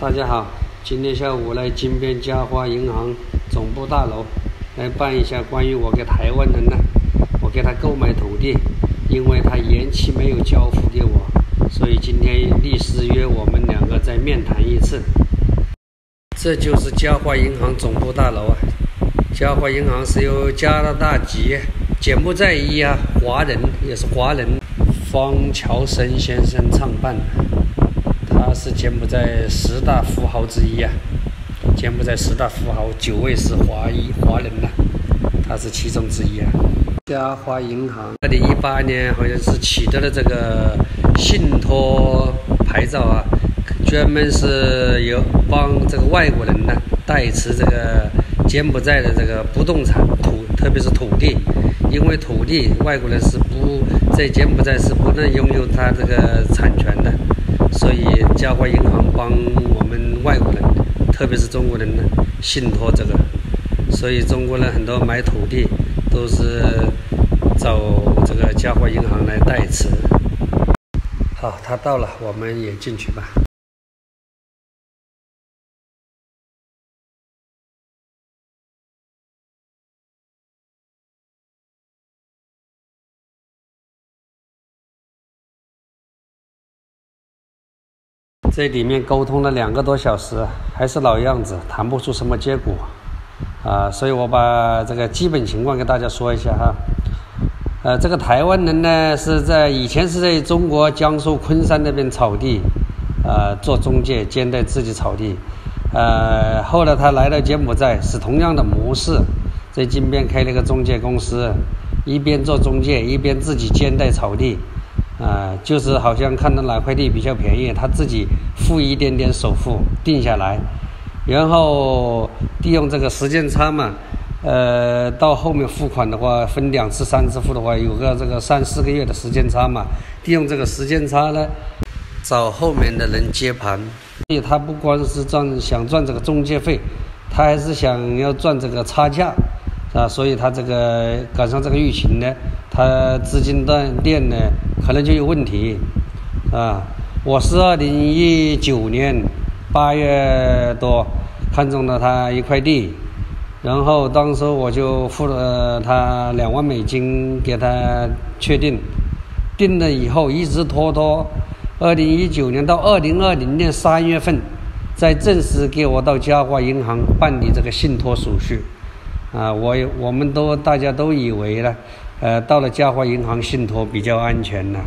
大家好，今天下午来金边嘉华银行总部大楼来办一下关于我给台湾人呢，我给他购买土地，因为他延期没有交付给我，所以今天律师约我们两个再面谈一次。这就是嘉华银行总部大楼啊，嘉华银行是由加拿大籍柬埔寨裔啊华人也是华人方乔生先生创办的。他是柬埔寨十大富豪之一啊！柬埔寨十大富豪九位是华裔华人呐，他是其中之一啊。嘉华银行二零一八年好像是取得了这个信托牌照啊，专门是有帮这个外国人呢代持这个柬埔寨的这个不动产土，特别是土地，因为土地外国人是不在柬埔寨是不能拥有他这个产权的。所以，嘉华银行帮我们外国人，特别是中国人呢，信托这个。所以，中国人很多买土地都是找这个嘉华银行来代持。好，他到了，我们也进去吧。这里面沟通了两个多小时，还是老样子，谈不出什么结果，啊，所以我把这个基本情况给大家说一下哈。呃，这个台湾人呢是在以前是在中国江苏昆山那边草地，呃，做中介兼带自己草地，呃，后来他来到柬埔寨是同样的模式，在金边开了个中介公司，一边做中介一边自己兼带草地。啊，就是好像看到哪块地比较便宜，他自己付一点点首付定下来，然后利用这个时间差嘛，呃，到后面付款的话分两次、三次付的话，有个这个三四个月的时间差嘛，利用这个时间差呢，找后面的人接盘，所以他不光是赚想赚这个中介费，他还是想要赚这个差价。啊，所以他这个赶上这个疫情呢，他资金断电呢，可能就有问题，啊，我是二零一九年八月多看中了他一块地，然后当时我就付了他两万美金给他确定，定了以后一直拖拖，二零一九年到二零二零年三月份，再正式给我到嘉华银行办理这个信托手续。啊，我我们都大家都以为呢，呃，到了嘉华银行信托比较安全呢。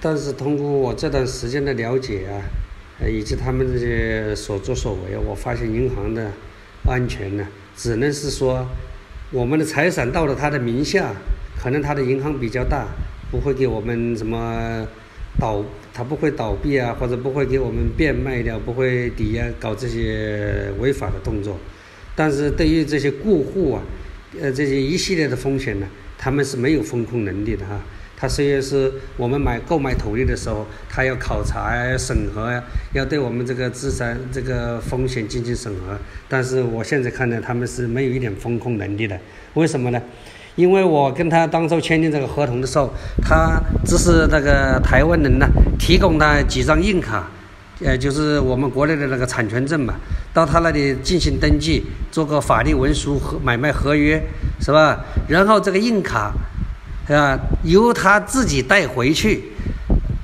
但是通过我这段时间的了解啊，呃，以及他们这些所作所为，我发现银行的安全呢，只能是说，我们的财产到了他的名下，可能他的银行比较大，不会给我们什么倒，他不会倒闭啊，或者不会给我们变卖掉，不会抵押搞这些违法的动作。但是对于这些过户啊，呃，这些一系列的风险呢，他们是没有风控能力的哈。他虽然是我们买购买土地的时候，他要考察呀、审核呀，要对我们这个资产这个风险进行审核。但是我现在看呢，他们是没有一点风控能力的。为什么呢？因为我跟他当初签订这个合同的时候，他只是那个台湾人呢，提供他几张硬卡。呃，就是我们国内的那个产权证嘛，到他那里进行登记，做个法律文书和买卖合约，是吧？然后这个硬卡，啊，由他自己带回去，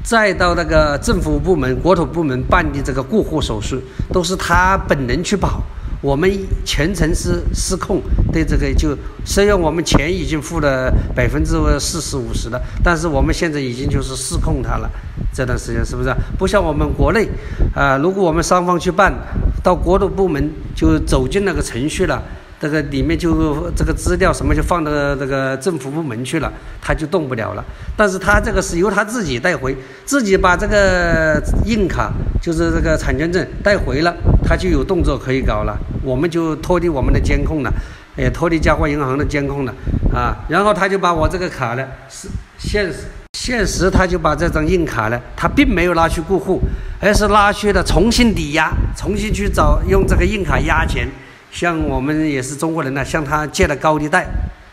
再到那个政府部门、国土部门办理这个过户手续，都是他本人去保。我们全程是失控，对这个就虽然我们钱已经付了百分之四十五十了，但是我们现在已经就是失控它了。这段时间是不是不像我们国内啊？如果我们双方去办，到国土部门就走进那个程序了，这个里面就这个资料什么就放到这个政府部门去了，他就动不了了。但是他这个是由他自己带回，自己把这个硬卡就是这个产权证带回了，他就有动作可以搞了。我们就脱离我们的监控了，也脱离嘉华银行的监控了啊！然后他就把我这个卡呢，是现实现实，他就把这张硬卡呢，他并没有拿去过户，而是拿去了重新抵押，重新去找用这个硬卡押钱，向我们也是中国人呢，向他借了高利贷，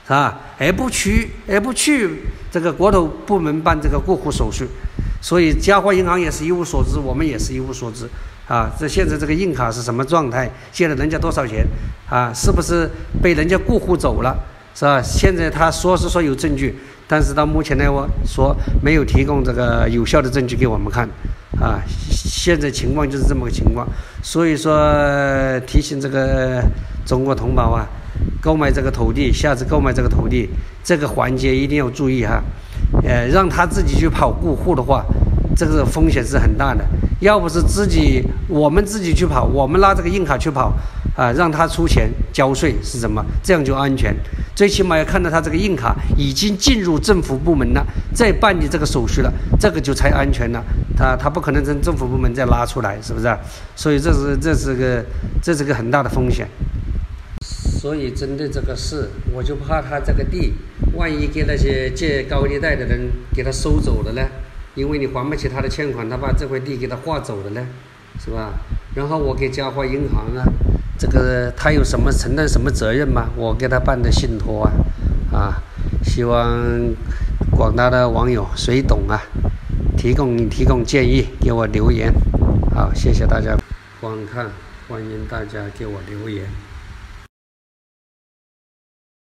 是吧？而不去而不去这个国土部门办这个过户手续，所以嘉华银行也是一无所知，我们也是一无所知。啊，这现在这个硬卡是什么状态？借了人家多少钱？啊，是不是被人家过户走了？是吧？现在他说是说有证据，但是到目前来说没有提供这个有效的证据给我们看。啊，现在情况就是这么个情况。所以说提醒这个中国同胞啊，购买这个土地，下次购买这个土地，这个环节一定要注意哈。呃，让他自己去跑过户的话，这个风险是很大的。要不是自己我们自己去跑，我们拿这个硬卡去跑，啊，让他出钱交税是什么？这样就安全。最起码要看到他这个硬卡已经进入政府部门了，再办理这个手续了，这个就才安全了。他他不可能从政府部门再拉出来，是不是？所以这是这是个这是个很大的风险。所以针对这个事，我就怕他这个地，万一给那些借高利贷的人给他收走了呢？因为你还不起他的欠款，他把这块地给他划走了呢，是吧？然后我给嘉华银行啊，这个他有什么承担什么责任吗？我给他办的信托啊，啊，希望广大的网友谁懂啊，提供提供建议，给我留言。好，谢谢大家观看，欢迎大家给我留言。